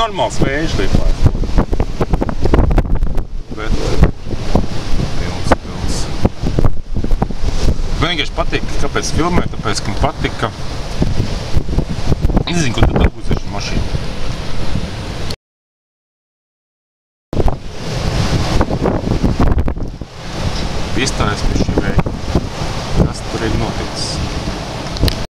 normāls vējš liepājas. Bet pilns, pilns. Man vienkārši patīk, kāpēc filmē, tāpēc, ka man patika. Nezinu, ko tu dabūsi ar šo mašīnu. Piestājas pie šī